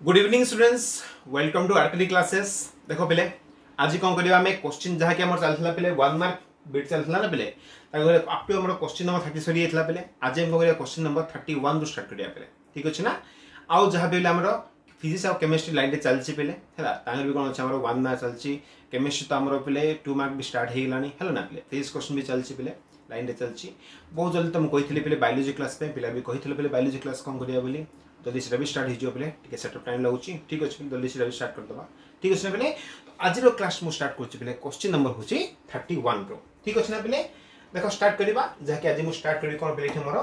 Good evening students welcome to RKD classes देखो पिले आज कौन करबा हमें क्वेश्चन जहा कि हमर चलथला पिले 1 मार्क बिट चलथला ना पिले ताको अप टू हमर क्वेश्चन नंबर 30 सरी एथला पिले आज हम करिया क्वेश्चन नंबर 31 रु स्टार्ट करिया पिले ठीक अछि ना आउ जहा पिले हमर फिजिक्स और केमिस्ट्री लाइन रे चलछि पिले हैला तांगर भी कोन अछि हमर 1 मार्क चलछि केमिस्ट्री तो हमर पिले 2 मार्क भी स्टार्ट हे लानी हैला ना पिले फिजिक्स क्वेश्चन भी चलछि पिले लाइन रे चलछि बहुत जल्दी तुम कहिथिले पिले बायोलॉजी क्लास पे पिला भी कहिथिले पिले बायोलॉजी क्लास कोन करिया बोली जल्दी से भी स्टार्ट हो पे सेटअप टाइम लगुच ठीक अच्छे जल्दी से स्टार्ट करदे ठीक अच्छे ना पे आज क्लास मुझे स्टार्ट कर क्वेश्चन नंबर हूँ थर्टी वन रो ठीक अच्छे ना पे देख स्टार्ट करवा जहाँकि आज मुझे स्टार्ट करी कौन पे मोर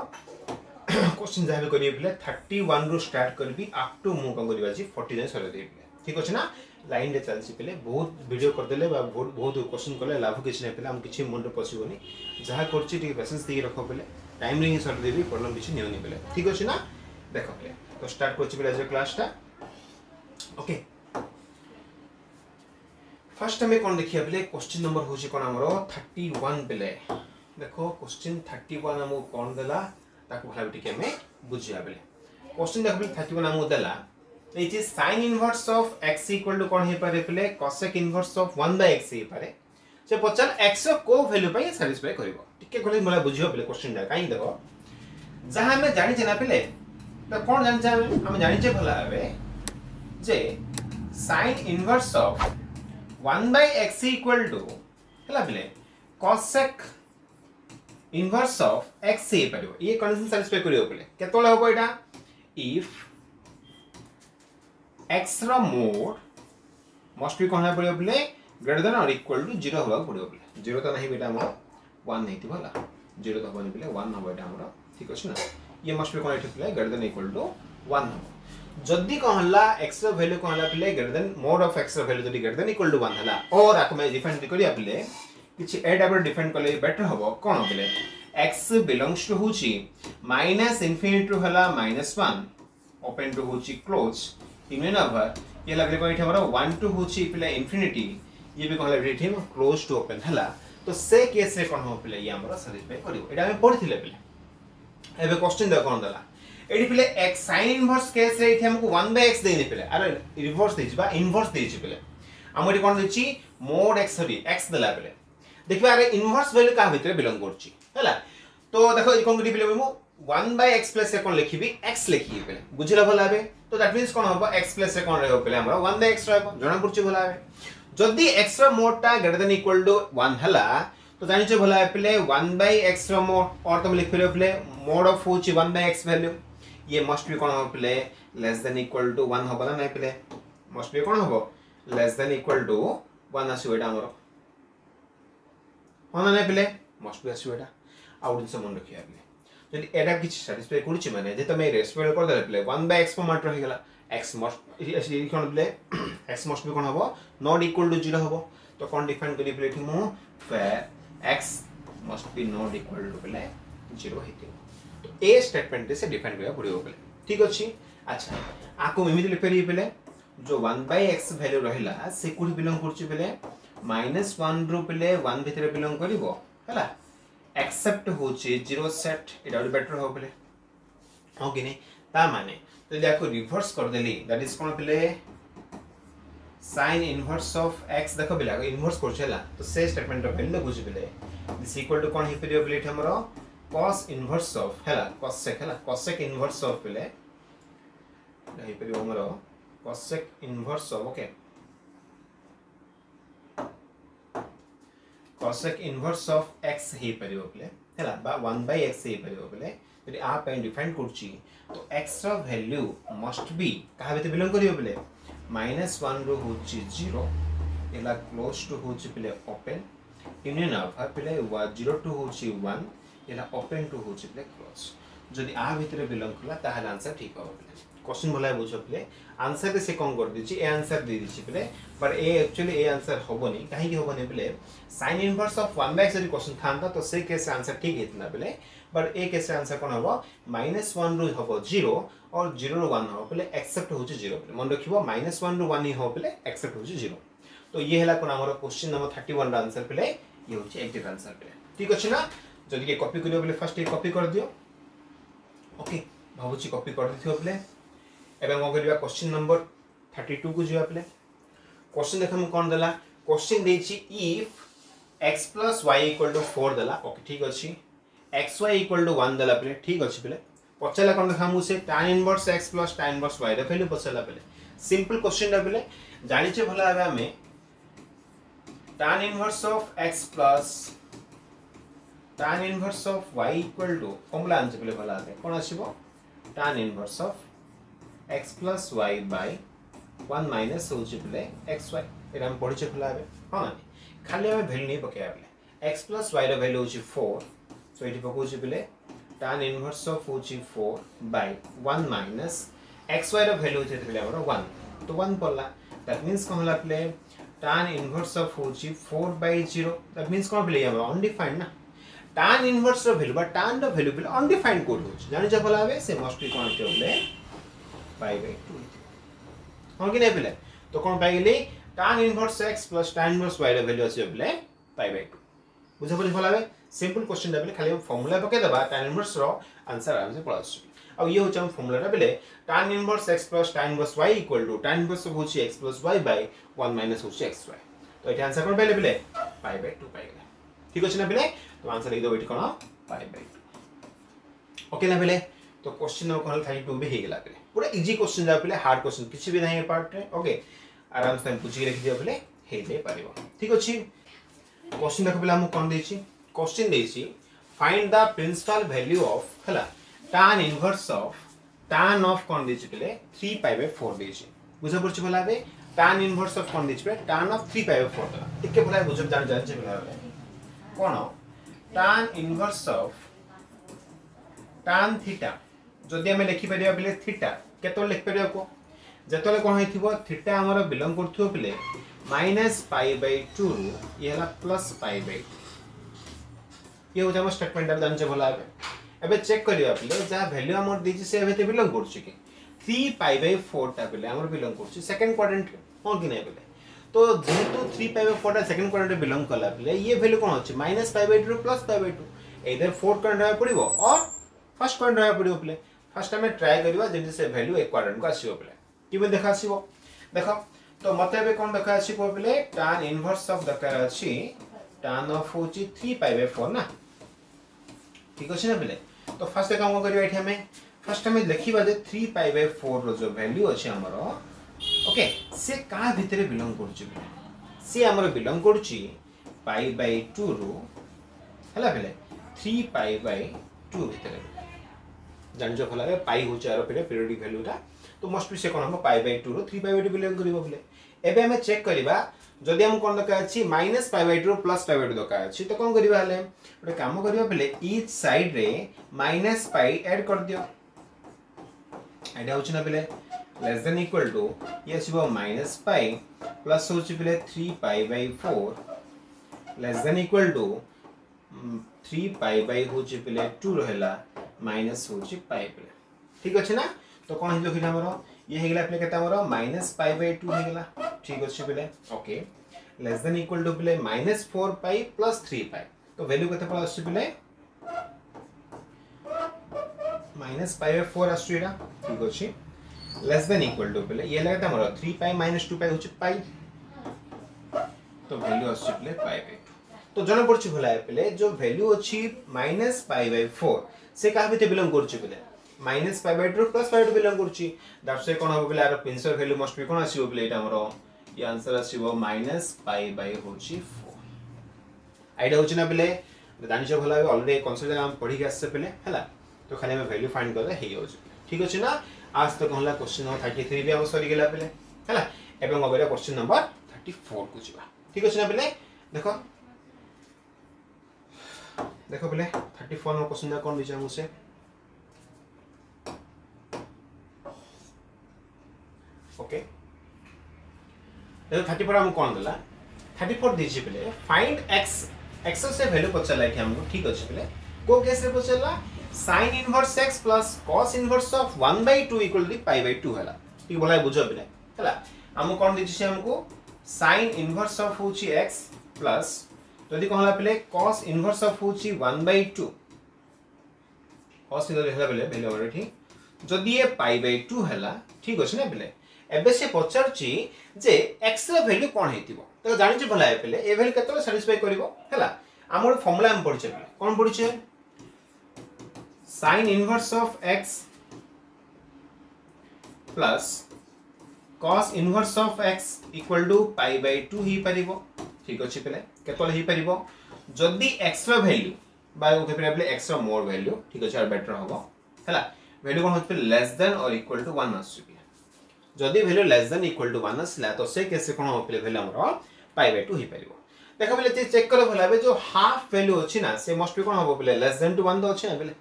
क्वेश्चन जहाँ भी करेंगे पे थर्टी वन रु स्टार्ट करी अप टू मुझे कौन करवा फोर्टी जाए सर ठीक अच्छे ना लाइन चलती पे बहुत भिड करदे बहुत क्वेश्चन कले लाभ किसी ना पे किसी मन में पशुनि जहाँ कर पेसेंस देकी रख पे टाइम ही सरदेवी प्रॉब्लम किसी नहीं पे ठीक अच्छे ना देख पे তো স্টার্ট করছি আজকের ক্লাসটা ওকে ফার্স্ট আমি কোন দেখিয়া বেলে কোশ্চিন নম্বর হচ্ছে কোন আমার 31 বেলে দেখো কোশ্চিন 31 আমো কোন দেলা তাকে ভালো টিকে আমি বুঝিয়া বেলে কোশ্চিন দেখো 31 আমো দেলা এই যে sin inverse of x equal to কোন হে পারে বেলে cosec inverse of 1 by x হে পারে সে পচার x ର କୋ ভ্যালু পাই স্যাটিসফাই করিব টিকে গলে মোলা বুঝিয়া বেলে কোশ্চিনটা কাই দেখো যাহা আমি জানিছে না বেলে तो कौन जान चाहे हम जानी चाहिए भला है जे sin inverse of 1 by x equal to हला बिले cosec इनवर्स ऑफ़ x से परियो ये कंडीशन सैटिस्फाई करियो बिले केतोले होबो एटा इफ़ x रो मोड मस्ट बी कोन पड़ियो बिले greater than or equal to 0 होबा पड़ियो बिले 0 तो नहीं बेटा हमर 1 नहीं थी भला 0 तो होबनी बिले 1 होबो एटा हमर ठीक अछि ना ये मस्ट बी कनेक्ट प्ले ग्रेटर देन इक्वल टू 1 हो। जदी कहला x ର वैल्यू कहला play greater than mod of x ର वैल्यू जदी ग्रेटर देन इक्वल टू 1 हला और आको मैं डिफाइन करिया प्ले किछि ए टाइप रो डिफाइन कले बेटर हबो कोन प्ले x बिलोंग्स टू होची माइनस इंफिनिटी टू हला माइनस 1 ओपन टू होची क्लोज इमेन ओवर ये लगले को एठी हमरो 1 टू होची प्ले इंफिनिटी ये भी कहला रेट क्लोज टू ओपन हला तो से केस रे कोन हो प्ले ये हमरो सैटिस्फाई करियो। एटा हम पढिथिले प्ले ଏବେ क्वेश्चन देख कौन देला। एडी पिले x sin इनवर्स केस रे इथे हमको 1 बाय x देनी पिले। अरे रिवर्स देछि बा इनवर्स देछि पिले। हम एडी कोन देछि मोड x सॉरी, x देला पिले। देखबा अरे इनवर्स वैल्यू का भितरे बिलोंग करछि हैला तो देखो ई कोन करि पिले मु 1 बाय x प्लस से कोन लिखिबी? X लिखि पिले। बुझिला भला बे तो दैट मींस कोन होबो x प्लस से कोन रहबो पिले हमरा 1 बाय x रहबो जणा पड़छि भला बे जदी x रो मोड टा ग्रेटर देन इक्वल टू 1 हला तो जानिछे भला पिले 1 बाय x रो मोड और तुम लिख पिले, मोड 1 बाय x वैल्यू ये मस्ट बी कोन हो पिले? लेस देन इक्वल टू 1 होबा ना पिले? मस्ट बी कोन होबो? लेस देन इक्वल टू 1 आसी हमर होना ना पिले? मस्ट बी आसी आउ दिन मन रखिया पिले जदि एटा किछ सैटिस्फाई करछि माने, जे तमे रेस्पेक्ट कर देले पिले 1 बाय x को मात्र हो गेला। X मस्ट कोन पिले? X मस्ट बी कोन होबो? नॉट इक्वल टू 0 होबो। तो कोन डिफाइन करी फेयर x must be not equal to बेले ज़ीरो हेतियो तो ए स्टेटमेंट से डिफाइन करया पड़ियो बेले ठीक अछि अच्छा? आको एमिति लिख परिए बेले, जो 1 बाय x वैल्यू रहिला, से कुडी बिलोंग करछि बेले -1 रु बेले 1 भितरे बिलोंग करिवो हला एक्सेप्ट होछि ज़ीरो सेट एटा बेटर हो बेले। हो कि नहीं? ता माने तो देखो रिवर्स कर देली दैट इज़ कोन बेले? Sin इनवर्स ऑफ़ x, देखो बिला इनवर्स करछला तो से स्टेटमेंट वैल्यू बुझि बिले दिस इक्वल टू कोन हि बिले हमरो? Cos इनवर्स ऑफ़ हैला cosec हैला cosec इनवर्स ऑफ़ हि परियो हमरो cosec inverse of okay cosec inverse of x हि परियो बिले हैला बा 1 बाय x हि परियो बिले यदि आ पे डिफाइन करछि तो x रो वैल्यू मस्ट बी कहा बेते बिलोंग करियो बिले माइनस वन रो होची ज़ीरो एला क्लोज टू होची पिले ओपन यूनियन ऑफ़ पिले ज़ीरो टू होची वन एला ओपन टू होची पिले क्लोज जदि आ भितरे बिलोंग कला ताहले आंसर ठीक हो पिले। क्वेश्चन भला बुझो पिले। आंसर से कौन कर दीची? ए आंसर दे दीची पिले। But A actually A answer होबनी काहे होबनी पिले। Sin inverse of 1 by x question थांता तो से केस आंसर ठीक हेतला पिले। बट ए केस आंसर कोन हबो? माइनस वन रु हबो ज़ीरो और ज़ीरो वन हबो पहले एक्सेप्ट होची ज़ीरो मन रखिबो माइनस वन रु वन ही हबो पहले एक्सेप्ट होची ज़ीरो। तो ये हैला कोन हमर क्वेश्चन नंबर 31 रा आंसर पहले ये होची एक्टिव आंसर पहले ठीक अछि ना? जदि के कॉपी करियो पहले फ़र्स्ट ये कॉपी कर दियो। ओके भाबुची कॉपी कर पहले एवं कौन करवा क्वेश्चन नंबर 32 को जीवा पे क्वेश्चन देख हम कौन देला? Question if x plus y equal to 4 देला। ओके ठीक अछि x y equal to one देला पे ठीक अच्छे पे पचारा कौन देखा मुझे tan inverse x plus tan inverse y रे वैल्यू पचारा पे सिंपल क्वेश्चन रे पे जानिचे भला आबे हमें tan inverse of x plus tan inverse of y equal to formula आनचे पे भला आबे कोन tan inverse of x plus y by 1 minus पे xy एरा हम पढिचे भला हाँ खाली हमें वैल्यू नहीं पकेया पे एक्स प्लस वाई रे वैल्यू होची 4 सो ये पकाउछि बेले tan inverse of UG4 by 1 minus xy ರ ವ್ಯಾಲ್ಯೂ ಇತ್ತು ಹೇಳಿದ್ರೆ ಅವರ 1 तो 1 पडला ದಟ್ ಮೀನ್ಸ್ कोण होला आपले tan inverse of UG4 by 0 that means कोण ಬೆಲೆ ಯಾವ ಅನ್ಡಿಫೈನ್ಡ್ ನಾ tan inverse ರ ವ್ಯಾಲ್ಯೂ ಬಟ್ tan ರ ವ್ಯಾಲ್ಯೂ ಬೆಲೆ ಅನ್ಡಿಫೈನ್ಡ್ ಕೋಡ್ ಹೋಚ ಜಾಣಿ ಜ ಬಲಾವೆ ಸೆ ಮಸ್ಟ್ ಬಿ कोण के होले पाई बाय 2 हो कि नहीं बेले तो कोण पाई गेली tan inverse x tan inverse y ರ ವ್ಯಾಲ್ಯೂ ಆಸಿ ಬೆಲೆ पाई बाय 2 बुझा पड़े भलावे सिंपल क्वेश्चन बेले खाली फर्मुला पकईदेवा tan इनवर्स रो आंसर आराम से आ ये हम फॉर्मूला बेले tan inverse x plus tan inverse y equal to tan inverse होची x plus y by 1 minus होची xy तो एठी आंसर कोन पाइले बेले पाई बाय 2 पाइले ठीक अछि ना बेले तो आंसर लिख दो एठी कोन बाय 2 ओके ना बेले तो क्वेश्चन कोन खाली 2 भी हे गेला बेले पूरा इजी क्वेश्चन जा बेले हार्ड क्वेश्चन किछि भी नहीं पार्ट ओके आराम से पूछी लिख दियो बेले हे ठीक अछि क्वेश्चन देखो हम कोन देछि क्वेश्चन देछि find the principal value of हला, tan inverse of tan of कोन देछि पले 3 पाई बाय 4 देछि बुझा पड़छ भला बे tan इनवर्स ऑफ़ कोन देछि पले tan ऑफ़ 3 पाई बाय 4 दला टिके भला बुझब जान जान छै भला कोन tan inverse of tan theta जदि हम लिखि परिया पले थीटा केतो लिख परिया को? जेतले कोन हेथिबो थीटा हमर बिलोंग करथुओ पले माइनस पाई बाय 2 रु ये हला प्लस पाई बाय 2 ये हो जाम स्टेटमेंट जानचे भला है एबे चेक करिया पिले जा वैल्यू हमर दिछि से एबे बिलोंग करछि कि 3 पाई बाय 4 ता पिले हमर बिलोंग करछि सेकंड क्वाड्रेंट हो कि नै पिले तो जेहेतु 3 पाई बाय 4 ता सेकंड क्वाड्रेंट बिलोंग करला पिले ये वैल्यू कोन होछि माइनस बाय 2 प्लस बाय 2 इधर फोर्थ क्वाड्रेंट रहबा पड़िबो और फ़र्स्ट क्वाड्रेंट रहबा पड़िबो पिले फ़र्स्ट हमें ट्राई करिवा जेंति से वैल्यू एक क्वाड्रेंट को आसीबो पिले किबे देखा आसीबो देखो तो मते कोन देखा आसीबो पिले tan इनवर्स ऑफ़ दरकार अछि tan ऑफ़ होछि 3 पाई बाय 4 ना ठीक अच्छे ना पे तो फास्ट कौन कर हमें फास्ट आम लिखा जे थ्री पाई बाय फोर रो वैल्यू अच्छे आमर ओके से क्या भितर बिलंग कर सी आमर बिलंग कर पाई बाय टू रु है पे थ्री पाई बाय टू भितर जान भल पाई हूँ आर पे पीरियडिक भैल्यूटा तो मस्ट भी से कौन हम पाई बाय टू रु three pi by two belong कौन दरकार अच्छी? Minus five by two plus five by two दरकार अच्छी। तो कौन करवा गोटे कम करवा बेले इच साइड रे माइनस पाई ऐड कर दियो। एटा ना बेले लेस देन इक्वल टू ये आसीबो माइनस पाई प्लस होची बेले 3 pi by 4 less than equal to 3 pi by होची बेले 2 रहला, माइनस होची पाई ठीक अछि ना? तो कौन कि ये प्ले केता माइनस पाई बाय 2 हेगला ठीक अछि बेले okay less than equal to बेले माइनस 4 पाई प्लस 3 पाई तो वैल्यू केते पड़ा अछि बेले माइनस पाई बाय 4 आछि एटा ठीक अछि लेस देन इक्वल टू बेले ये लगता हमरो 3 पाई माइनस 2 पाई होछि पाई तो वैल्यू अछि बेले पाई बाय 2 तो जन पड़छि भला पेले जो वैल्यू अछि माइनस पाई बाय 4 से कहा भी बिलोंग करछि बेले minus pi by two plus pi two belong करछि दैट्स व्हाई कोन हो बेले आर प्रिंसिपल वैल्यू मस्ट बी कोन आसीबो बेले एटा हमरो ये आंसर आसीबो माइनस पाई बाय होछि 4 आइडिया होछि ना बेले जानिछ भला ऑलरेडी कॉन्सेप्ट हम पढ़ी के आसे पेले हला तो खाली हम वैल्यू फाइंड करले हेइ होछि ठीक अछि ना आज तक होला क्वेश्चन नंबर 33 भी हम सरी गेला पेले हला एवं अबेरा क्वेश्चन नंबर 34 को जिबा ठीक अछि ना बेले देखो देखो बेले 34 नंबर क्वेश्चन कोन दिछ हमसे ओके ಇದು ಥರ್ಟಿ ಫೋರ್ ଆମକୁ କ'ଣ ଦେଲା ଥାର୍ଟି ଫୋର୍ ଦେଇଛି ବେଲେ ଫାଇଣ୍ଡ ଏକ୍ସ ଏକ୍ସର ସେ ଭ୍ୟାଲ୍ୟୁ ପଚାରିଲା ଏଠି ଆମକୁ ଠିକ୍ ଅଛି ବେଲେ କେଉଁ କେସ୍ରେ ପଚାରିଲା sine inverse x plus cos inverse of one by two equal to pi by two ହେଲା ଟିକେ ଭଲ ବୁଝ ପିଲା ହେଲା ଆମକୁ କ'ଣ ଦେଇଛି ସେ ଆମକୁ ସାଇନ୍ ଇନଭର୍ସ ଅଫ୍ ହେଉଛି ଏକ୍ସ ପ୍ଲସ୍ ଯଦି କ'ଣ ହେଲା ବେଲେ କସ୍ ଇନଭର୍ସ ଅଫ୍ ହେଉଛି ୱାନ୍ ବାଇ ଟୁ କସ୍ ହେଲା ବେଲେ ଭ୍ୟାଲ୍ୟୁ ଆମର ଏଠି ଯଦି ଏ ପାଇ ବାଇ ଟୁ ହେଲା ଠିକ୍ ଅଛି ନା ବେଲେ ଏବେ ସେ ପଚାରୁଛି ଯେ ଏକ୍ସର ଭ୍ୟାଲ୍ୟୁ କ'ଣ ହେଇଥିବ ତାକୁ ଜାଣିଛୁ ଭଲ ଏ ପିଲେ ଏ ଭ୍ୟାଲ୍ୟୁ କେତେବେଳେ ସାଟିସ୍ଫାଏ କରିବ ହେଲା ଆମ ଗୋଟେ ଫର୍ମୁଲା ଆମେ ପଢ଼ିଛେ ପିଲେ କ'ଣ ପଢ଼ିଛେ sine inverse of x plus cos inverse of x equal to pi by two ହେଇପାରିବ ଠିକ୍ ଅଛି ପିଲେ କେତେବେଳେ ହେଇପାରିବ ଯଦି ଏକ୍ସର ଭ୍ୟାଲ୍ୟୁ বা কোথায় পেলে পেলে এক্সট্রা মোর ভ্যালু ঠিক আছে আর বেটার হব হ্যাঁ ভ্যালু কোন হচ্ছে less than or equal to one আসছে जदि value less than equal to one आसला तो से केस कौन भैल्यू आमर पाई बै टू हो पार देखा बोले चेक कले भला जो हाफ़ भैल्यू अच्छी ना से मस्ट भी कौन हम बोले लेस देन टू वन तो अच्छे बोले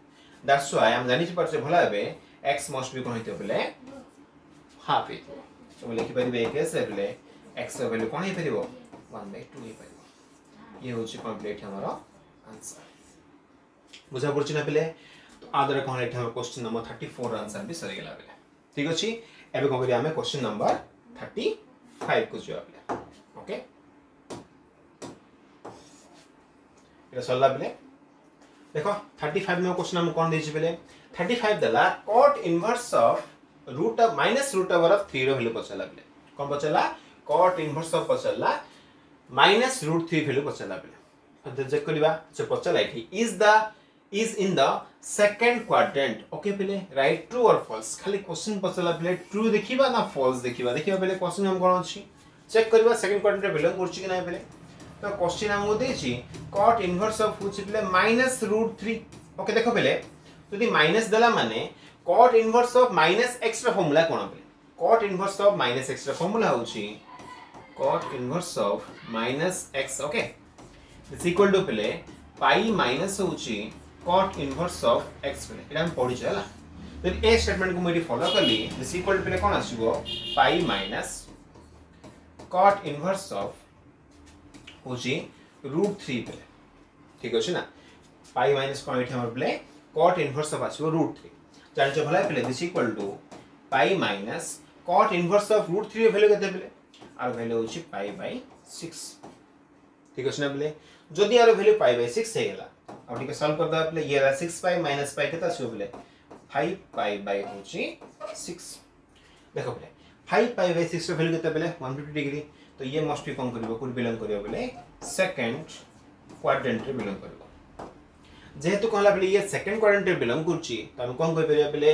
दैट्स व्हाई हम जानि पारछे भला बे x मस्ट भी कौन होते बोले हाफ़ हे तो लिखि परिबे केस बोले x वैल्यू कौन हे परिबो 1 by 2 हे परिबो ये होची कंप्लीट हमारा आंसर बुझा पड़छ ना पले तो आदर कौन एठा क्वेश्चन नंबर 34 आंसर भी सरी गेला बेले ठीक अछि ଏବେ କ'ଣ କରିବା ଆମେ କ୍ୱେଶ୍ଚିନ୍ ନମ୍ବର ଥାର୍ଟି ଫାଇଭକୁ ଯିବା ପିଲା ଓକେ এটা সরলা বেলে দেখো থার্টি ফাইভ নম্বর কোশ্চেন আমি কোন দিয়েছি বেলে thirty five দেলা cot inverse of root of minus root over of three value পচারা বেলে কম পচারা কট ইনভার্স অফ পচারা মাইনাস রুট থ্রি ভ্যালু পচারা বেলে চেক করা সে পচারা এটি is the is the is in the second quadrant okay पहले राइट ट्रू और फॉल्स खाली क्वेश्चन पचला पहले ट्रू देखिबा ना फॉल्स देखिबा देखिबा पहले क्वेश्चन हम कोन अछि चेक करबा सेकंड क्वाड्रेंट रे बिलोंग करछि कि नै पहले तो क्वेश्चन हमको देछि cot इनवर्स ऑफ होछि पहले माइनस रूट 3 ओके देखो पहले यदि माइनस देला माने cot inverse of minus x ର ଫର୍ମୁଲା କ'ଣ ପିଲେ cot inverse of minus x ର ଫର୍ମୁଲା ହେଉଛି cot inverse of minus x okay is equal to ପିଲେ pi minus ହେଉଛି कट इनवर्स अफ एक्स पे ये पढ़ी है ए स्टेटमेंट को मुझे फलो कल सिक्वल पे कौन आसो pi minus cot inverse of हूँ रुट थ्री पे ठीक अच्छे ना पाई माइनस कौन ये पे कट इनवर्स अफ आस रुट थ्री जान भले पे this equal to pi minus cot inverse of root three value के पे आर भैल्यू हूँ पाई बै सिक्स ठीक अच्छे ना बोले जदि यार भैल्यू पाई बै सिक्स होगा আর ঠিক সলভ করতে হবে ये रहा 6 पाई माइनस पाई कितना আসবে বলে 5 पाई बाय होची 6 देखो বলে 5 पाई बाय 6 ର ভ্যালু কেতে বলে 150 ডিগ্রি তো ये मस्ट बी कोन करबो कोड बिलोंग करबो বলে सेकंड क्वाड्रेंट रे बिलोंग करबो যেহেতু कहला बेले ये सेकंड क्वाड्रेंट रे बिलोंग करची तो हम कोन कहि परिया बेले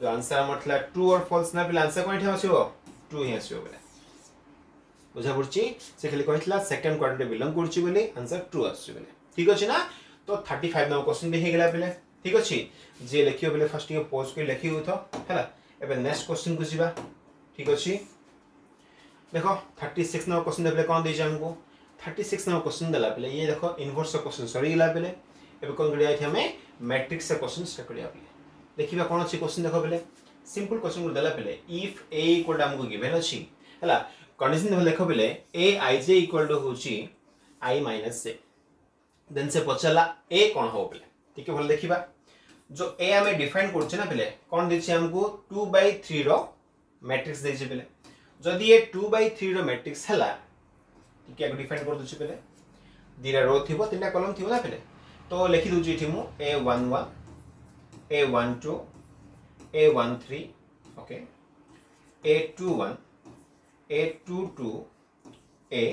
जो आंसर हमर थला ट्रू और फॉल्स ना बेले आंसर कोन ठे आसीबो ट्रू ही आसीबो बेले बुझा पड़ची से खाली कहितला सेकंड क्वाड्रेंट रे बिलोंग करची बोले आंसर ट्रू आसी তো থার্টি ফাইভ নম্বর কোশ্চিন হয়েগলা পিলে ঠিক আছে যে লিখব বেলে ফার্স্ট টিকে পোজ করে লিখি হইত হ্যাঁ এবার নেক্সট কোশ্চিন কু যা ঠিক আছে দেখ থার্টি সিক্স নম্বর কোশ্চিন দেবে কম দিয়েছে আমি থার্টি সিক্স নম্বর কোশ্চিন দেলা পিলে ইয়ে দেখ ইনভর্স কোশ্চিন সরিগলা পিলে এবার কম করিয়া এটি আমি ম্যাট্রিক্স কোশ্চিন সেটা করিয়া পিলে দেখিবা কোন আছে কোশ্চিন দেখ বেলে সিম্পল কোশ্চিন গুলো দেলা পিলে ইফ এ ইকুয়াল টু আমাকে গিভেন আছে হ্যাঁ কন্ডিশন দেখ বেলে a i j equal to হচ্ছে আই মাইনাস জে देन से पचारा ए कौन हम पे टी भल देखा जो ए आम डिफाइन कर पे कौन देखिए आमको टू बै थ्री रैट्रिक्स दे पे जदि ये टू बै थ्री रैट्रिक्स है टी डिफाइन कर दूसरी पे दुटा रो थी तीन कलम थी ना पे तो लिखी दूसरी ये मुझे a one one a one two a one three okay a two one a two two a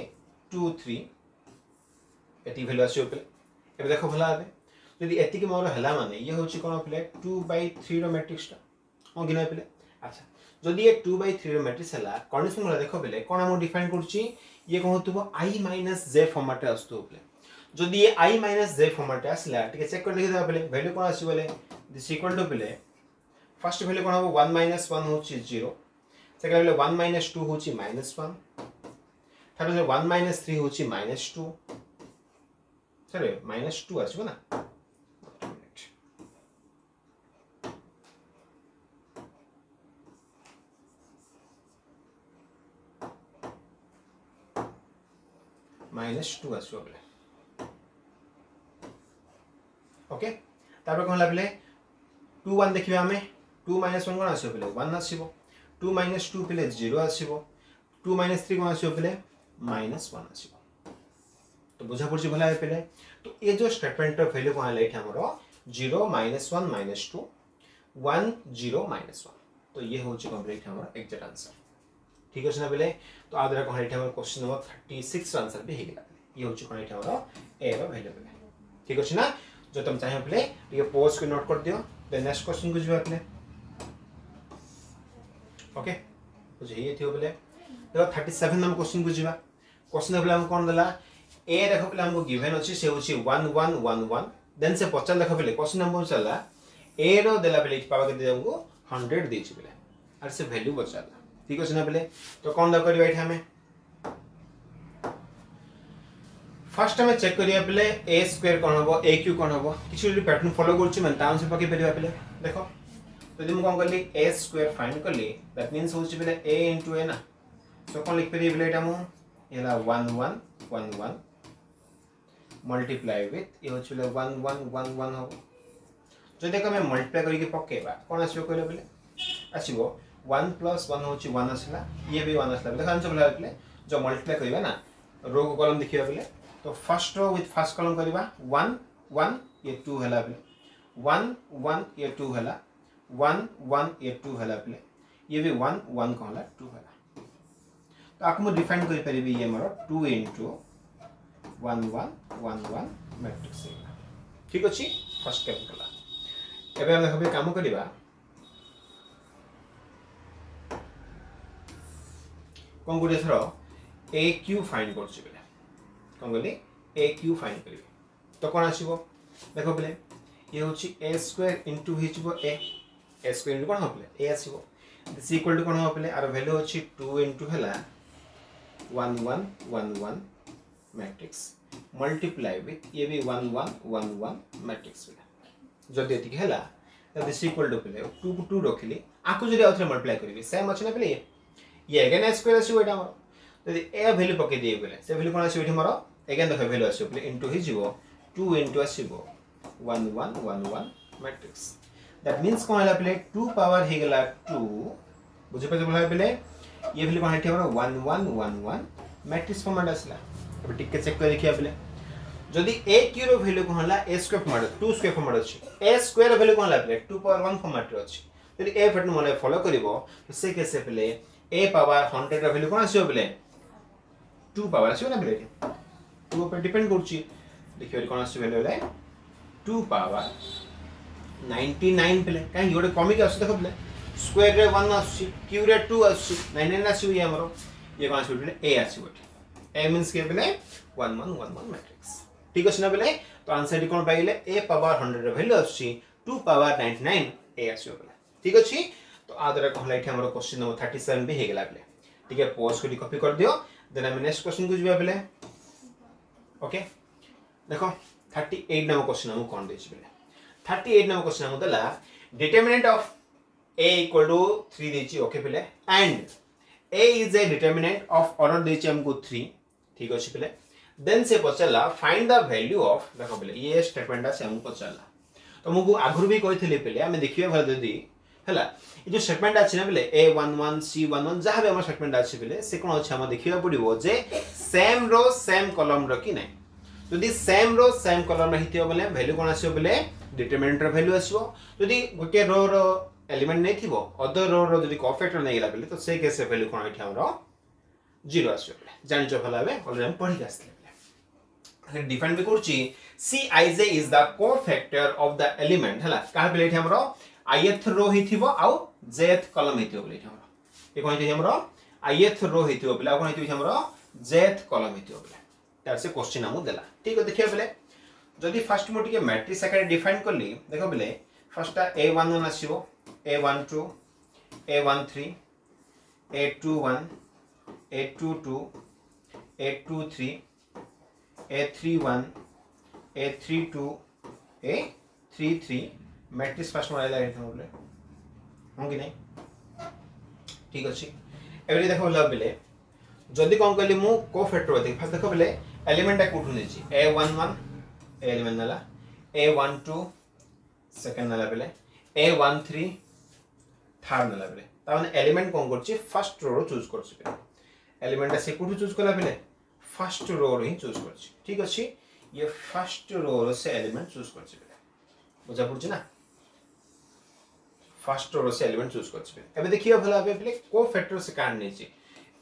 two three ଏତିକି ଭ୍ୟାଲ୍ୟୁ ଆସିବ ପିଲା ଏବେ ଦେଖ ଭଲ ଭାବେ ଯଦି ଏତିକି ମୋର ହେଲା ମାନେ ଇଏ ହେଉଛି କ'ଣ ପିଲା ଟୁ ବାଇ ଥ୍ରୀର ମ୍ୟାଟ୍ରିକ୍ସଟା ହଁ କି ନାହିଁ ପିଲା ଆଚ୍ଛା ଯଦି ଇଏ ଟୁ ବାଇ ଥ୍ରୀର ମ୍ୟାଟ୍ରିକ୍ସ ହେଲା କଣ୍ଡିସନ୍ ଗୁଡ଼ା ଦେଖ ପିଲେ କ'ଣ ଆମକୁ ଡିଫାଇନ୍ କରୁଛି ଇଏ କ'ଣ ହେଉଥିବ ଆଇ ମାଇନସ୍ ଜେ ଫର୍ମାଟ୍ରେ ଆସୁଥିବ ପିଲା ଯଦି ଇଏ ଆଇ ମାଇନସ୍ ଜେ ଫର୍ମାଟ୍ରେ ଆସିଲା ଟିକେ ଚେକ୍ କରି ଦେଖିଦେବା ପିଲେ ଭ୍ୟାଲ୍ୟୁ କ'ଣ ଆସିବ ବୋଲେ ଦିସ୍ ଇକ୍ୱାଲ୍ ଟୁ ପିଲେ ଫାର୍ଷ୍ଟ ଭ୍ୟାଲ୍ୟୁ କ'ଣ ହେବ ୱାନ୍ ମାଇନସ୍ ୱାନ୍ ହେଉଛି zero second value one minus two ହେଉଛି ମାଇନସ୍ ୱାନ୍ ତାପରେ ୱାନ୍ ମାଇନସ୍ ଥ୍ରୀ ହେଉଛି minus two সরি মাইনাস 2 আসবে না মাইনাস টু আসব বলে ওকে তারপরে কোন লাগলে টু ওয়ান দেখবে আমি টু মাইনাস ওয়ান কোণ আসব বলে ওয়ান আসব টু মাইনাস টু পেলে জিরো আসব টু মাইনাস থ্রি কোণ আসব বলে মাইনাস ওয়ান আসব तो बुझा पड़ी भला पे तो ये जो स्टेटमेंट भैल्यू कौन लगे आम zero minus one minus two one zero minus one तो ये हूँ कंप्लीट एक्जाक्ट आंसर ठीक अच्छे ना बोले तो आ द्वारा कौन ये question number thirty six answer भी होगा ये हूँ कौन ये एर भैल्यू बोले ठीक अच्छे ना जो तुम चाहे बोले पोज को नोट कर दियो दि नेक्स्ट क्वेश्चन को जीवन ओके बुझे बोले देखो थर्टी सेवेन नंबर क्वेश्चन को जी क्वेश्चन बोले कौन देखा ए देखो बेले हमको गिवन अछि से होछि 1 1 1 1 देन से पचार देखो बेले क्वेश्चन नंबर चला ए रो देला बेले पावा के दे हमको 100 देछि बेले आर से वैल्यू बचाला ठीक अछि ना बेले तो कोन द करबा एठा में ফার্স্ট আমি চেক করিয়া পেলে এ স্কোয়ার কোণ হব এ কিউ কোণ হব কিছু যদি প্যাটর্ন ফলো করছি মানে তা অনুসারে পকাই পারিবা পেলে দেখ যদি মু কোন কলি এ স্কোয়ার ফাইন্ড কলি দ্যাট মিন্স হচ্ছে পেলে এ ইনটু এ না তো কোন লিখি পারিবা পেলে এটা মু এলা 1 1 1 1 मल्टीप्लाय विथ ये हूँ वन वन वन वन हम जो आम करके कर पकेबा कौन आस कह बोले आसो वन प्लस वन हूँ वन आसला ये भी वन आसला देखा जो भाई बोले जो मल्टीप्लाए करवा ना रो को कलम देखा बोले तो फास्ट रो विथ फास्ट कलम करवा वन वन ये टू है बोले वन वन ये टू है वन वन ये टू है बोले ये भी वन वन कौन टू है तो आपको मुझे डिफाइन करें मोर टू इंटू ये मोर two into one one one one matrix ठीक अच्छे फ़र्स्ट कैपिटल एवं देख कम करवा कौन गोटे थर ए क्यू फाइन कर कौन कहली ए क्यू फाइन करेंगे तो कौन आसो देख पे ये हूँ ए स्क्वयर इंटु हो ए ए स्क्वयर इंटु कौन हम पे ए आसो दिस इक्वल टू कौन हम पे आर भैल्यू अच्छी टू इंटु है one one one one matrix multiply with ये भी one one one one matrix जदि ये है दिस टू पिले टू को टू रखिली आपको जब आउ थे मल्टीप्लाई करी सेम अच्छे ना ये एगेन ए स्क्वायर जब ए भैल्यू पकई दिए बोले से भैल्यू कौन आसो मोर एगेन देख भैल्यू आसो बोले इंटू हो टू इंटू आसो मैट्रिक्स दैट मीन्स कौन है पिले टू पावर हो गला टू बुझे पारे ये भैल्यू कौन है one one one one matrix format आसला अब टिके चेक कर देखिया बोले जदि ए क्यूरो वैल्यू को हला ए स्क्वायर फॉर्म अटै 2 स्क्वायर फॉर्म अटै ए स्क्वायर वैल्यू को हला 2 पावर 1 फॉर्म अटै यदि ए फट मने फॉलो करबो तो से कैसे पले ए पावर 100 का वैल्यू कोन आसीओ बोले 2 पावर आसीओ ना बोले 2 ऊपर डिपेंड करछि देखियो कोन आसी वैल्यू होले 2 पावर 99 पले काई गोड कमी के आसी देखो बोले स्क्वायर रे 1 आसी क्यू रे 2 आसी 99 आसी ये हमरो। ये कोन आसी बोले ए आसी बोले A means 1 1 1111 मैट्रिक्स ठीक अछि ना बेले तो आंसर कोन पाइले A power 100 रे वैल्यू अछि 2 power 99 A आसी बेले ठीक अछि तो आ द्वारा कहला इठे हमर क्वेश्चन नंबर 37 भी हेगला बेले ठीक है पोज को कॉपी कर दियो देन हम नेक्स्ट question को जबा बेले ओके देखो 38 नंबर क्वेश्चन हम कोन देछि बेले 38 नंबर क्वेश्चन हम दला determinant of a equal to 3 देछि okay बेले and a is a determinant of order देछि हमको 3 ଠିକ୍ ଅଛି ପିଲେ ଦେନ୍ ସେ ପଚାରିଲା ଫାଇଣ୍ଡ ଦ ଭ୍ୟାଲ୍ୟୁ ଅଫ୍ ଦେଖ ପିଲେ ଇଏ ଷ୍ଟେଟମେଣ୍ଟଟା ସେ ଆମକୁ ପଚାରିଲା ତମକୁ ଆଗରୁ ବି କହିଥିଲି ପିଲେ ଆମେ ଦେଖିବା ଭଲ ଯଦି ହେଲା ଏ ଯେଉଁ ଷ୍ଟେଟମେଣ୍ଟ ଅଛି ନା ବୋଲେ a one one c one one ଯାହା ବି ଆମର ଷ୍ଟେଟମେଣ୍ଟ ଅଛି ବୋଲେ ସେ କ'ଣ ଅଛି ଆମର ଦେଖିବାକୁ ପଡ଼ିବ ଯେ ସେମ୍ ରୋ ସେମ୍ କଲମ୍ର କି ନାହିଁ ଯଦି ସେମ୍ ରୋ ସେମ୍ କଲମ୍ର ହେଇଥିବ ବୋଲେ ଭ୍ୟାଲ୍ୟୁ କ'ଣ ଆସିବ ବୋଲେ ଡିଟରମିନେଣ୍ଟର ଭ୍ୟାଲ୍ୟୁ ଆସିବ ଯଦି ଗୋଟିଏ ରୋର ଏଲିମେଣ୍ଟ ନେଇଥିବ ଅଦର ରୋର ଯଦି କଫେକ୍ଟର ନେଇଗଲା ବୋଲେ ତ ସେ କେସ୍ ଭ୍ୟାଲ୍ୟୁ କ'ଣ ଏଠି ଆମର ଜିରୋ ଆସିବ ପିଲା ଜାଣିଛ ଭଲ ଭାବେ ଅଲରେଡ଼ି ଆମେ ପଢ଼ିକି ଆସିଥିଲେ ପିଲା ଡିଫାଇନ୍ ବି କରୁଛି C i j is the cofactor of the element ହେଲା କାହା ପିଲା ଏଠି ଆମର ଆଇଏଥ୍ ରୋ ହେଇଥିବ ଆଉ ଜେଏଥ୍ କଲମ ହେଇଥିବ ପିଲା ଏଠି ଆମର ଏ କ'ଣ ହେଇଥିବ ଆମର ଆଇଏଥ୍ ରୋ ହେଇଥିବ ପିଲା ଆଉ କ'ଣ ହେଇଥିବ ଆମର ଜେଏଥ୍ କଲମ ହେଇଥିବ ପିଲା ତାର ସେ କୋଶ୍ଚିନ୍ ଆମକୁ ଦେଲା ଠିକ୍ ଅଛି ଦେଖିବା ବେଲେ ଯଦି ଫାର୍ଷ୍ଟ ମୁଁ ଟିକେ ମ୍ୟାଟ୍ରିକ୍ସ ଆକାରରେ ଡିଫାଇନ୍ କଲି ଦେଖ ବେଲେ ଫାର୍ଷ୍ଟଟା ଏ ୱାନ୍ ୱାନ୍ ଆସିବ a one two a one three a two one a32 a33 matrix first में आइला एठो बोले हम कि नहीं ठीक अछि एबे देखो लब बेले जदि कोन कहली मु को फैक्टर देख फास्ट देखो बेले एलिमेंट कोठु नै छी a11 एलिमेंट नला a12 सेकंड नला बेले a13 थर्ड नला बेले ता माने एलिमेंट कोन करछि फ़र्स्ट रो रो चूज़ करछि एलिमेंट से कोठु चूज कला बेले फर्स्ट रो रो ही चूज करछि ठीक अछि ये फर्स्ट रो रो से एलिमेंट चूज करछि बेले बुझा पड़छि ना ফার্স্ট রোর সে এলিমেন্ট চুজ করছে এবে দেখিবা ভালো ভাবে বলে কো ফ্যাক্টর সে কার্ড নেছি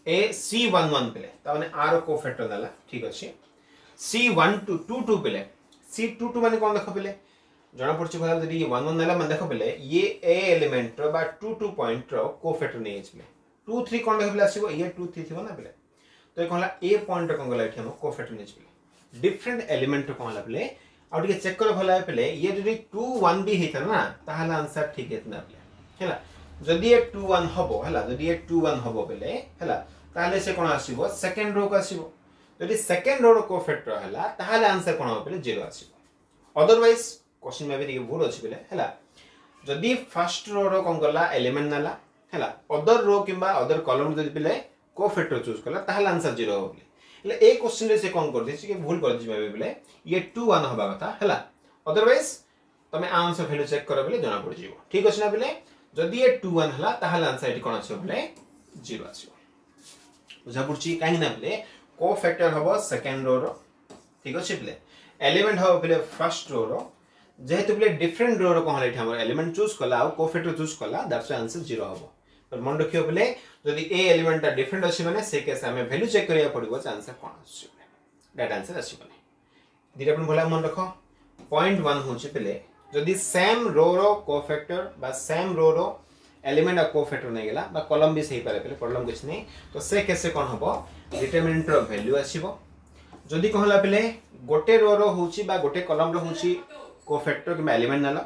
এ সি ওয়ান ওয়ান পেলে তার মানে আর কো ফ্যাক্টর নেলা ঠিক আছে C one two two two পেলে সি টু টু মানে কোন দেখ পেলে জনা পড়ছে ভালো যদি ওয়ান ওয়ান নেলা মানে দেখ পেলে ইয়ে এ এলিমেন্ট বা two two point two three କ'ଣ ଦେଖିଲେ ଆସିବ ଇଏ ଟୁ ଥ୍ରୀ ଥିବ ନା ପିଲା ତ ଏ କ'ଣ ହେଲା ଏ ପଏଣ୍ଟରେ କ'ଣ ଗଲା ଏଠି ଆମ କୋଫ୍ୟାଟୋନେଜ୍ ପିଲେ ଡିଫରେଣ୍ଟ ଏଲିମେଣ୍ଟରେ କ'ଣ ହେଲା ପିଲେ ଆଉ ଟିକେ ଚେକ୍ କଲେ ଭଲ ପିଲେ ଇଏ ଯଦି ଟୁ ୱାନ୍ ବି ହେଇଥାନ୍ତା ନା ତାହେଲେ ଆନ୍ସର୍ ଠିକ୍ ହେଇଥାନ୍ତା ପିଲେ ହେଲା ଯଦି ଏ ଟୁ ୱାନ୍ ହବ ହେଲା ଯଦି ଏ ଟୁ ୱାନ୍ ହବ ବେଲେ ହେଲା ତାହେଲେ ସେ କ'ଣ ଆସିବ ସେକେଣ୍ଡ ରୋକୁ ଆସିବ ଯଦି ସେକେଣ୍ଡ ରୋର କୋଫ୍ୟାଟୋ ହେଲା ତାହେଲେ ଆନ୍ସର୍ କ'ଣ ହବ ବେଲେ ଜିରୋ ଆସିବ ଅଦରୱାଇଜ୍ क्वेश्चन में भी देखिए भूल अच्छे बोले है जदि फास्ट रो कौन गला एलिमेंट नाला ହେଲା ଅଦର ରୋ କିମ୍ବା ଅଦର କଲମ୍ ଯଦି ବେଲେ କୋ ଫ୍ୟାକ୍ଟର ଚୁଜ୍ କଲା ତାହେଲେ ଆନ୍ସର ଜିରୋ ହବ ବେଲେ ହେଲେ ଏ କ୍ୱେଶ୍ଚିନ୍ରେ ସେ କ'ଣ କରିଦେଇଛି କି ଭୁଲ କରିଦେଇଛି ମେ ବେଲେ ଇଏ ଟୁ ୱାନ୍ ହେବା କଥା ହେଲା ଅଦରୱାଇଜ ତମେ ଆନ୍ସର ଭ୍ୟାଲୁ ଚେକ୍ କର ବେଲେ ଜଣା ପଡ଼ିଯିବ ଠିକ ଅଛି ନା ବେଲେ ଯଦି ଏ ଟୁ ୱାନ୍ ହେଲା ତାହେଲେ ଆନ୍ସର ଏଠି କ'ଣ ଆସିବ ବେଲେ ଜିରୋ ଆସିବ ବୁଝା ପଡ଼ୁଛି କାହିଁକି ନା ବେଲେ କୋ ଫ୍ୟାକ୍ଟର ହବ ସେକେଣ୍ଡ ରୋର ଠିକ ଅଛି ବେଲେ ଏଲିମେଣ୍ଟ ହବ ବେଲେ ଫାର୍ଷ୍ଟ ରୋର ଯେହେତୁ ବେଲେ ଡିଫରେଣ୍ଟ ରୋର କ'ଣ ହେଲା ଏଠି ଆମର ଏଲିମେଣ୍ଟ ଚୁଜ୍ କଲା ଆଉ କୋ ଫ୍ୟାକ୍ଟର ଚୁଜ୍ କଲା ଦ୍ୟାଟ୍ସ ଆନ୍ସର মনে রাখিও বলে যদি এ এলিমেন্টটা ডিফরেন্ট অছি মানে সেই কেস আমি ভ্যালু চেক করিয়া পড়িব যে আনসার কোন আসছে বলে ডেট আনসার আসিব না দুইটা আপনি ভালো মনে রাখ পয়েন্ট ওয়ান হচ্ছে বলে যদি সেম রো রো কোফ্যাক্টর বা সেম রো রো এলিমেন্ট আর কোফ্যাক্টর নেই গেলা বা কলম বি সেই পারে বলে প্রবলেম কিছু নেই তো সে কেসে কোন হব ডিটারমিনেন্টর ভ্যালু আসিব যদি কহলা বলে গোটে রো রো হচ্ছে বা গোটে কলম রো হচ্ছে কোফ্যাক্টর কিংবা এলিমেন্ট নেলা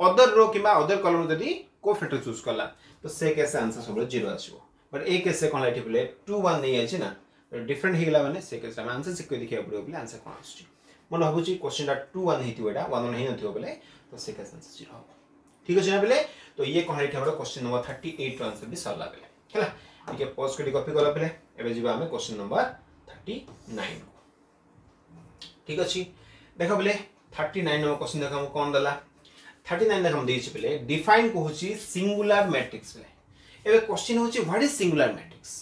অদর রো কিংবা অদর কলম যদি কোফ্যাক্টর চুজ করলাম তো সে কেসে আনসার সবুজ জিরো আসব বট এই কেসে কোণ এটি বলে টু ওয়ান নেই আছে না ডিফরেন্ট হয়ে গেল মানে সে কেসে আমি আনসার চেক করে দেখা পড়ব বলে আনসার কোণ আসছে ମୁଁ ଭାବୁଛି କୋଶ୍ଚିନ୍ଟା ଟୁ ୱାନ୍ ହେଇଥିବ ଏଇଟା ୱାନ୍ ୱାନ୍ ହେଇନଥିବ ବୋଲେ ତ ସେ କେସ୍ ଆନ୍ସର୍ ଜିରୋ ହେବ ଠିକ୍ ଅଛି ନା ବୋଲେ ତ ଇଏ କ'ଣ ହେଇଠି ଆମର କୋଶ୍ଚିନ୍ ନମ୍ବର ଥାର୍ଟି ଏଇଟ୍ର ଆନ୍ସର୍ ବି ସରିଲା ବେଲେ ହେଲା ଟିକେ ପଜ୍ କରି କପି କଲା ବେଲେ ଏବେ ଯିବା ଆମେ କୋଶ୍ଚିନ୍ ନମ୍ବର ଥାର୍ଟି ନାଇନ୍ ଠିକ୍ ଅଛି ଦେଖ ବୋଲେ ଥାର୍ଟି ନାଇନ୍ ନମ୍ବର କୋଶ୍ଚିନ୍ ଦେଖ ଆମକୁ କ'ଣ ଦେଲା दला 39 देखा हम देछि बोले डिफाइन को होची सिंगुलर मैट्रिक्स बोले ଏବେ क्वेश्चन होची what is singular matrix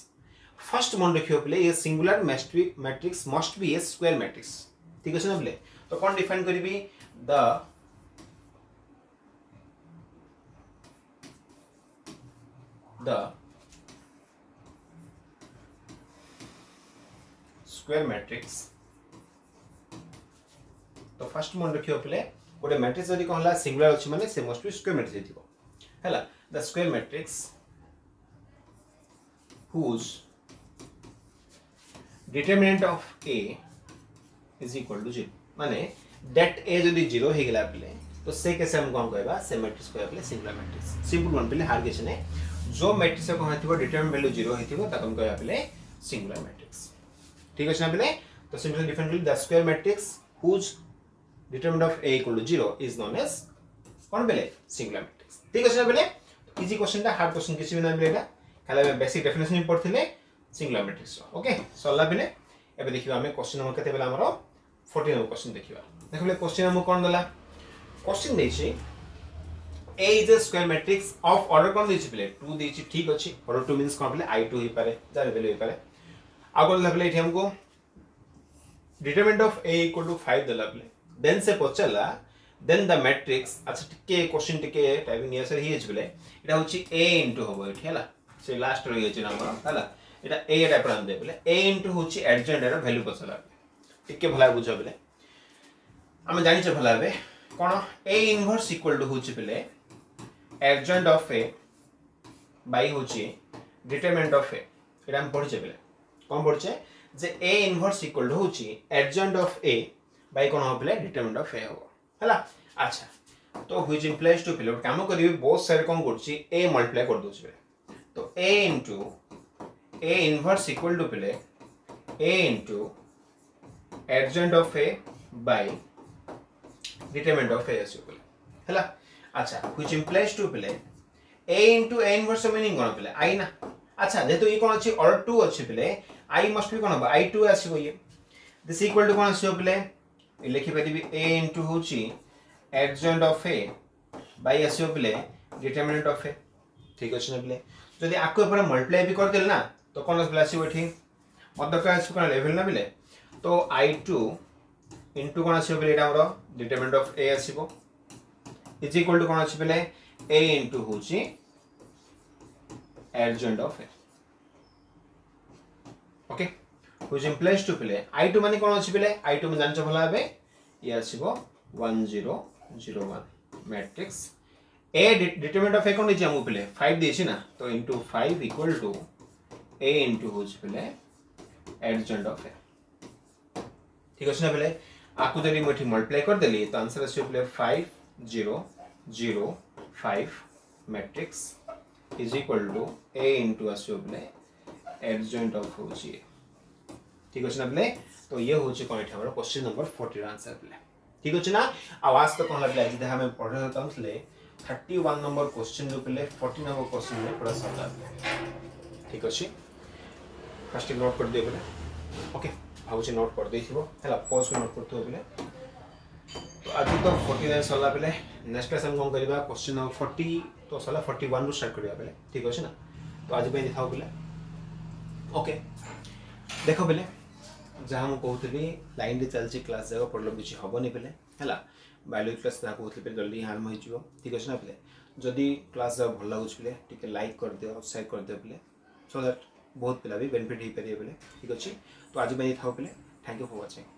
first मन रखियो पले ये singular matrix must be a square matrix ठीक अछि ना पले तो कोन डिफाइन करबी द स्क्वायर मैट्रिक्स तो फ़र्स्ट मन पले गोटे मैट्रिक्स जदि कहला सिंगुलर अछि माने से must be square matrix matrix whose determinant of A is equal to 0 माने that A जदि 0 हे गेला पले तो से कैसे हम कोन कहबा से मैट्रिक्स पले सिंगुलर मैट्रिक्स सिंपल वन पले हार केछ नै जो मैट्रिक्स को हथिबो डिटरमिनेंट वैल्यू 0 हेतिबो ता हम कहबा पले सिंगुलर मैट्रिक्स ठीक अछि ना पले तो simply define the square matrix whose determinant of A equal to 0 is known as କ'ଣ ବେଲେ ସିଙ୍ଗୁଲାର ମ୍ୟାଟ୍ରିକ୍ସ ଠିକ୍ ଅଛି ନା ବେଲେ ଇଜି କ୍ୱେଶ୍ଚନଟା ହାର୍ଡ଼ କ୍ୱେଶ୍ଚନ କିଛି ବି ନାହିଁ ବେଲେ ଏଇଟା ଖାଲି ଆମେ ବେସିକ୍ ଡେଫିନେସନ୍ ପଢ଼ିଥିଲେ ସିଙ୍ଗୁଲାର ମ୍ୟାଟ୍ରିକ୍ସର ଓକେ ସରିଲା ବେଲେ ଏବେ ଦେଖିବା ଆମେ କ୍ୱେଶ୍ଚନ ନମ୍ବର କେତେ ବେଲେ ଆମର ଫୋର୍ଟି ନମ୍ବର କ୍ୱେଶ୍ଚନ ଦେଖିବା ଦେଖ ବେଲେ କ୍ୱେଶ୍ଚନ ଆମକୁ କ'ଣ ଦେଲା କ୍ୱେଶ୍ଚନ ଦେଇଛି a is a square matrix of order କ'ଣ ଦେଇଛି ବେଲେ ଟୁ ଦେଇଛି ଠିକ୍ ଅଛି ଅର୍ଡର ଟୁ ମିନ୍ସ କ'ଣ ବେଲେ ଆଇ ଟୁ ହେଇପାରେ ଯାହାର ବେଲେ ହେଇପାରେ ଆଉ କ'ଣ ଦେଲା ବେଲେ ଏଠି ଆମକୁ determinant of a equal to five ଦେଲା ବେଲେ then se pochela then the matrix আচ্ছা টিকে কোশ্চেন টিকে টাইপিং নিয়ে আসলে হয়েছে বলে এটা হচ্ছে a ইনটু হবে এটি হেলা সে লাস্ট রই যাচ্ছে নাম্বার হেলা এটা a এটা প্রাণ দেবে বলে a ইনটু হচ্ছে অ্যাডজয়েন্ট এর ভ্যালু পচলা টিকে ভালো বুঝা বলে আমি জানিছে ভালো হবে কোন a ইনভার্স ইকুয়াল টু হচ্ছে বলে অ্যাডজয়েন্ট অফ a বাই হচ্ছে ডিটারমিনেন্ট অফ a এটা আমি পড়ছে বলে কোন পড়ছে যে a ইনভার্স ইকুয়াল টু হচ্ছে অ্যাডজয়েন্ট অফ a ବାଇ କ'ଣ ହବ ପିଲା ଡିଟରମିନେଣ୍ଟ ଅଫ୍ ଏ ହେବ ହେଲା ଆଚ୍ଛା ତ ହୁଇଚ୍ ଇମ୍ପ୍ଲାଇଜ୍ ଟୁ ପିଲା ଗୋଟେ କାମ କରିବି ବହୁତ ସାରା କ'ଣ କରୁଛି ଏ ମଲ୍ଟିପ୍ଲାଏ କରିଦେଉଛି ପିଲା ତ A into A inverse equal to ପିଲେ A into adjoint of A by determinant of A ଆସିବ ବୋଲେ ହେଲା ଆଚ୍ଛା which implies to ପିଲେ a into A inverse meaning କ'ଣ ପିଲେ ଆଇ ନା ଆଚ୍ଛା ଯେହେତୁ ଇଏ କ'ଣ ଅଛି order ଟୁ ଅଛି ପିଲେ ଆଇ ମଷ୍ଟ ବି କ'ଣ ହବ ଆଇ ଟୁ ଆସିବ ଇଏ ଦିସ୍ ଇକ୍ୱାଲ୍ ଟୁ କ'ଣ ଆସିବ ପିଲେ ଲେଖିପାରିବି ଏ ଇଣ୍ଟୁ ହେଉଛି ଆଡ଼ଜଏଣ୍ଟ ଅଫ୍ ଏ ବାଇ ଆସିବ ପିଲେ ଡିଟରମିନେଣ୍ଟ ଅଫ୍ ଏ ଠିକ୍ ଅଛି ନା ପିଲେ ଯଦି ଆକୁ ଏପଟେ ମଲ୍ଟିପ୍ଲାଏ ବି କରିଦେଲେ ନା ତ କ'ଣ ପିଲା ଆସିବ ଏଠି ମଦ ଆସିବ କ'ଣ ଲେଭେଲ୍ ନା ପିଲେ ତ ଆଇ ଟୁ ଇଣ୍ଟୁ କ'ଣ ଆସିବ ପିଲେ ଏଇଟା ଆମର ଡିଟରମିନେଣ୍ଟ ଅଫ୍ ଏ ଆସିବ ଇଜ୍ ଇକ୍ୱାଲ୍ ଟୁ କ'ଣ ଅଛି ପିଲେ ଏ ଇଣ୍ଟୁ ହେଉଛି adjoint of it. Okay. Which implies to पिले i2 माने कोन अछि पिले i2 में जानछ भला बे ये आसीबो 1001 matrix a determinant of a कोन हमु पिले 5 दिछि ना तो into 5 equal to a into होछ पिले एडजॉइंट ऑफ़ a. ठीक अछि ना पिले आकु जदि मथि मल्टीप्लाई कर देली तो आंसर आसी 5 0 0 5 matrix is equal to a into आसी पिले एडजॉइंट ऑफ़ होछ ठीक अच्छे ना तो ये हूँ कौन आम क्वेश्चन नंबर फोर्टी आंसर पे ठीक अच्छे ना आवाज़ तो कौन लगे आज आम पढ़ा चाहूँ थर्टी वन नंबर क्वेश्चन जो पे फोर्टी नंबर क्वेश्चन पढ़ा सर ठीक अच्छे फास्ट नोट कर दिए बोले ओके भावुचे नोट करदे है पज को नोट कर बोले तो आज तो फोर्टी नाइन सरला बेले नेक्स्ट क्लास कौन करवा क्वेश्चन नंबर फोर्टी तो सरला फोर्टी वन रु स्टार्ट करवा ठीक अच्छे ना तो आज देखा बोले ओके देख बोले ଯାହା ମୁଁ କହୁଥିଲି ଲାଇନ୍ରେ ଚାଲିଛି କ୍ଲାସ୍ ଯାକ ପଢ଼ିଲେ କିଛି ହେବନି ପିଲେ ହେଲା ବାୟୋଲୋଜି କ୍ଲାସ୍ ଯାହା କହୁଥିଲି ପିଲେ ଜଲ୍ଦି ଆରମ୍ଭ ହେଇଯିବ ଠିକ୍ ଅଛି ନା ପିଲେ ଯଦି କ୍ଲାସ୍ ଯାକ ଭଲ ଲାଗୁଛି ପିଲେ ଟିକେ ଲାଇକ୍ କରିଦିଅ ସେୟାର କରିଦିଅ ପିଲେ ସୋ ଦ୍ୟାଟ୍ ବହୁତ ପିଲା ବି ବେନିଫିଟ୍ ହେଇପାରିବେ ପିଲେ ଠିକ୍ ଅଛି ତ ଆଜି ପାଇଁ ଥାଉ ପିଲେ ଥ୍ୟାଙ୍କ ୟୁ ଫର୍ ୱାଚିଂ